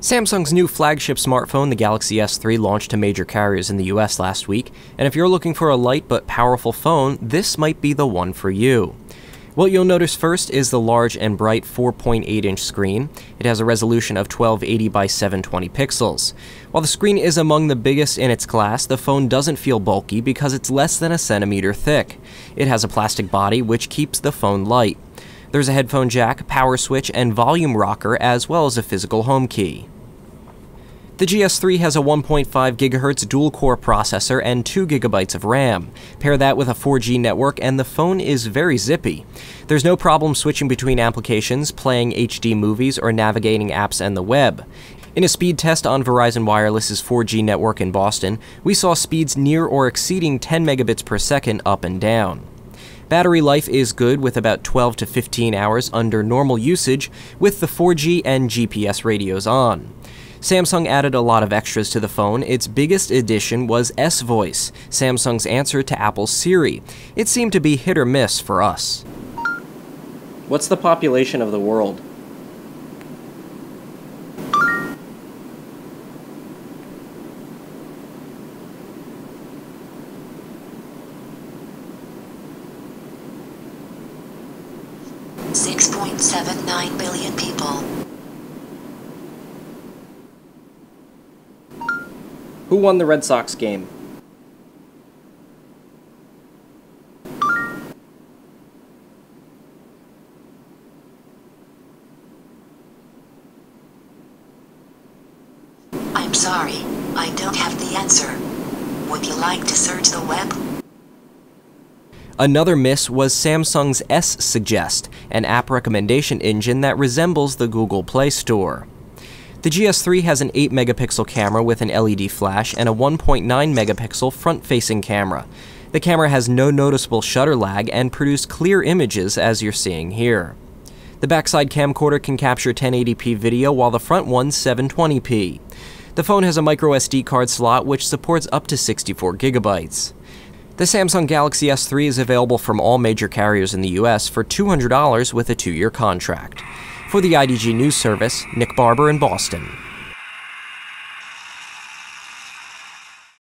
Samsung's new flagship smartphone, the Galaxy S3, launched to major carriers in the US last week, and if you're looking for a light but powerful phone, this might be the one for you. What you'll notice first is the large and bright 4.8 inch screen. It has a resolution of 1280 by 720 pixels. While the screen is among the biggest in its class, the phone doesn't feel bulky because it's less than a centimeter thick. It has a plastic body which keeps the phone light. There's a headphone jack, power switch, and volume rocker, as well as a physical home key. The GS3 has a 1.5 GHz dual-core processor and 2 GB of RAM. Pair that with a 4G network and the phone is very zippy. There's no problem switching between applications, playing HD movies, or navigating apps and the web. In a speed test on Verizon Wireless's 4G network in Boston, we saw speeds near or exceeding 10 megabits per second up and down. Battery life is good with about 12 to 15 hours under normal usage with the 4G and GPS radios on. Samsung added a lot of extras to the phone. Its biggest addition was S Voice, Samsung's answer to Apple's Siri. It seemed to be hit or miss for us. What's the population of the world? Six point seven nine billion people. Who won the Red Sox game? I'm sorry, I don't have the answer. Would you like to search the web? Another miss was Samsung's S Suggest, an app recommendation engine that resembles the Google Play Store. The GS3 has an 8 megapixel camera with an LED flash and a 1.9 megapixel front facing camera. The camera has no noticeable shutter lag and produced clear images as you're seeing here. The backside camcorder can capture 1080p video while the front one's 720p. The phone has a micro SD card slot which supports up to 64 gigabytes. The Samsung Galaxy S3 is available from all major carriers in the US for $200 with a two year contract. For the IDG News Service, Nick Barber in Boston.